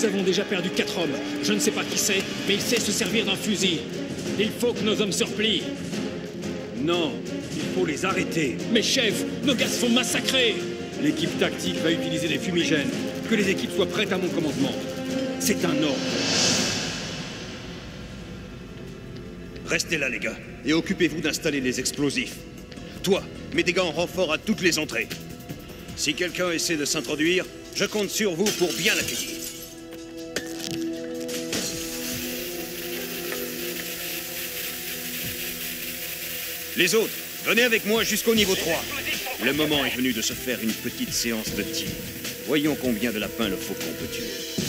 Nous avons déjà perdu quatre hommes. Je ne sais pas qui c'est, mais il sait se servir d'un fusil. Il faut que nos hommes se replient. Non, il faut les arrêter. Mais chef, nos gars se font massacrer L'équipe tactique va utiliser des fumigènes. Que les équipes soient prêtes à mon commandement. C'est un ordre. Restez là, les gars, et occupez-vous d'installer les explosifs. Toi, mets des gars en renfort à toutes les entrées. Si quelqu'un essaie de s'introduire, je compte sur vous pour bien l'accueillir. Les autres, venez avec moi jusqu'au niveau 3. Le moment est venu de se faire une petite séance de tir. Voyons combien de lapins le faucon peut tuer.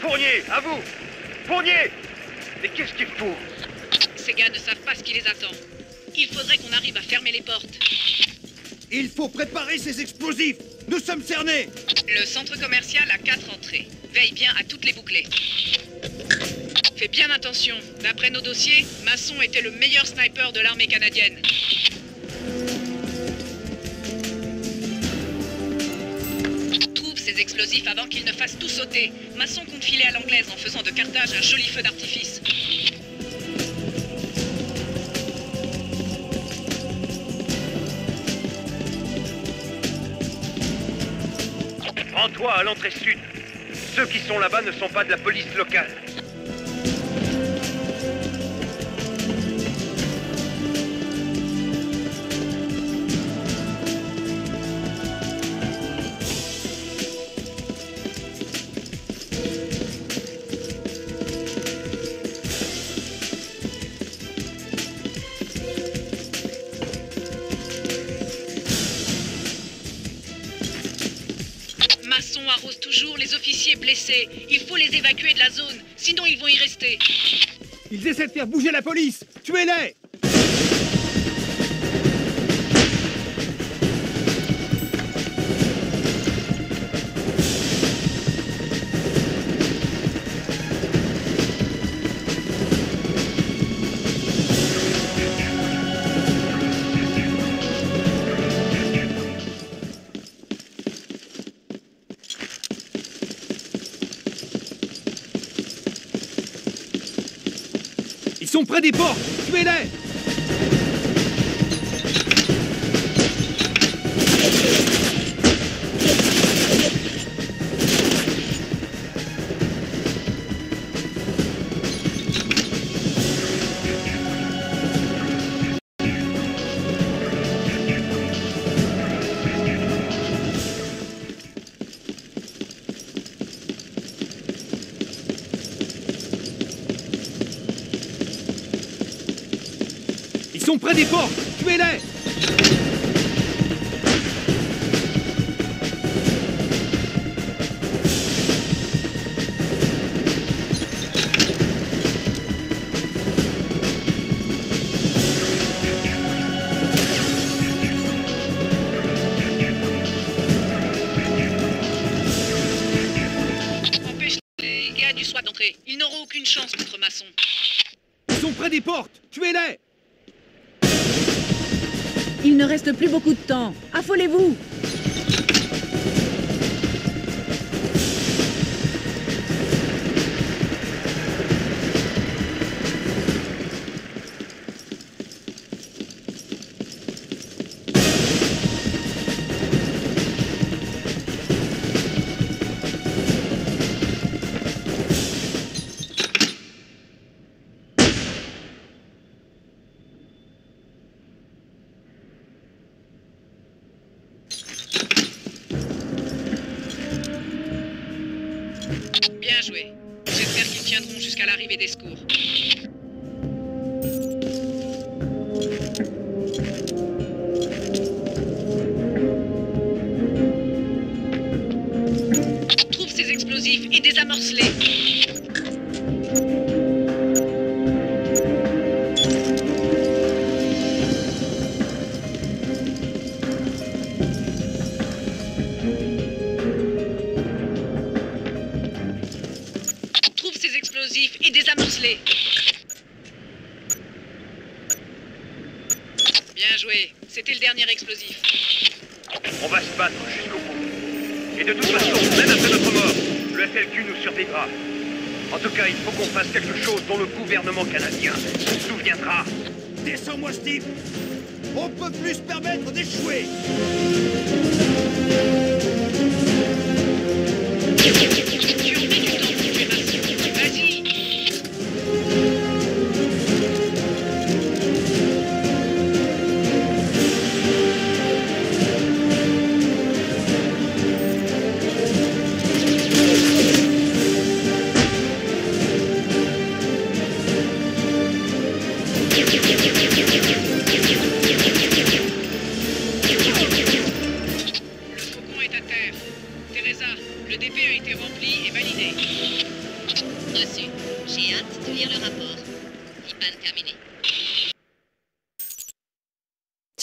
Fournier, à vous Fournier Mais qu'est-ce qu'il faut? Ces gars ne savent pas ce qui les attend. Il faudrait qu'on arrive à fermer les portes. Il faut préparer ces explosifs Nous sommes cernés Le centre commercial a quatre entrées. Veille bien à toutes les bouclées. Fais bien attention. D'après nos dossiers, Masson était le meilleur sniper de l'armée canadienne. Explosifs avant qu'ils ne fassent tout sauter. Masson compte filer à l'anglaise en faisant de Carthage un joli feu d'artifice. Rends-toi à l'entrée sud. Ceux qui sont là-bas ne sont pas de la police locale. Il faut les évacuer de la zone, sinon ils vont y rester. Ils essaient de faire bouger la police. Tuez-les Ils sont près des portes. Tuez-les près des portes Tuez-les. Ils n'auront aucune chance contre Masson. Ils sont près des portes Tuez-les Il ne reste plus beaucoup de temps. Affolez-vous J'espère qu'ils tiendront jusqu'à l'arrivée des secours. Trouve ces explosifs et désamorce-les. Bien joué. C'était le dernier explosif. On va se battre jusqu'au bout. Et de toute façon, même après notre mort, le FLQ nous survivra. En tout cas, il faut qu'on fasse quelque chose dont le gouvernement canadien se souviendra. Descends-moi, Steve On peut plus se permettre d'échouer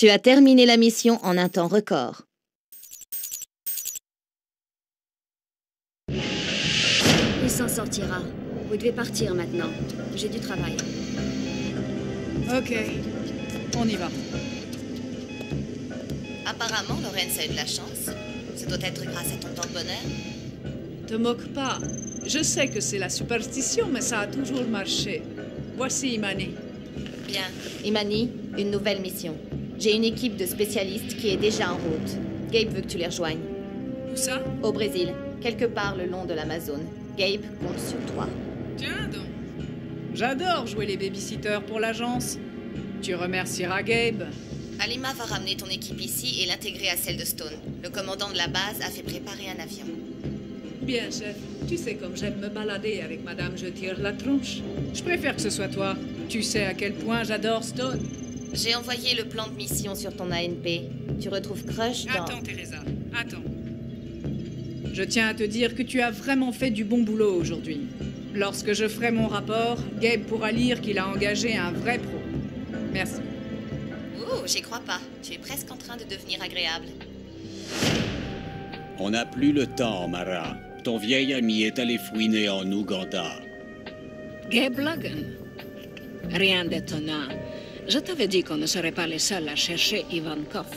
Tu as terminé la mission en un temps record. Il s'en sortira. Vous devez partir maintenant. J'ai du travail. Ok, on y va. Apparemment, Lorenz a eu de la chance. Ça doit être grâce à ton temps de bonheur. Te moque pas. Je sais que c'est la superstition, mais ça a toujours marché. Voici Imani. Bien. Imani, une nouvelle mission. J'ai une équipe de spécialistes qui est déjà en route. Gabe veut que tu les rejoignes. Où ça? Au Brésil, quelque part le long de l'Amazone. Gabe compte sur toi. Tiens donc. J'adore jouer les babysitters pour l'agence. Tu remercieras Gabe. Alima va ramener ton équipe ici et l'intégrer à celle de Stone. Le commandant de la base a fait préparer un avion. Bien, chef. Tu sais comme j'aime me balader avec Madame Je tire la tronche. Je préfère que ce soit toi. Tu sais à quel point j'adore Stone. J'ai envoyé le plan de mission Sur ton ANP, tu retrouves Crush dans... Attends, Teresa. Attends. Je tiens à te dire que tu as vraiment fait du bon boulot aujourd'hui. Lorsque je ferai mon rapport, Gabe pourra lire qu'il a engagé un vrai pro. Merci. Oh, j'y crois pas. Tu es presque en train de devenir agréable. On n'a plus le temps, Mara. Ton vieil ami est allé fouiner en Ouganda. Gabe Logan. Rien d'étonnant. Je t'avais dit qu'on ne serait pas les seuls à chercher Ivankov.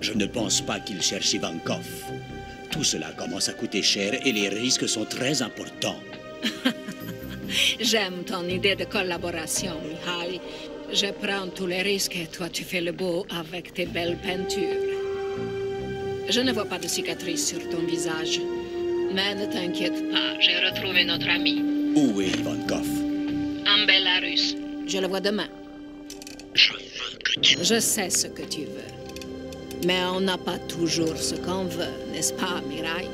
Je ne pense pas qu'il cherche Ivankov. Tout cela commence à coûter cher et les risques sont très importants. J'aime ton idée de collaboration, Mihai. Je prends tous les risques et toi tu fais le beau avec tes belles peintures. Je ne vois pas de cicatrices sur ton visage. Mais ne t'inquiète pas, j'ai retrouvé notre ami. Où est Ivankov? En Belarus. Je le vois demain. Je sais ce que tu veux. Mais on n'a pas toujours ce qu'on veut, n'est-ce pas, Mirai?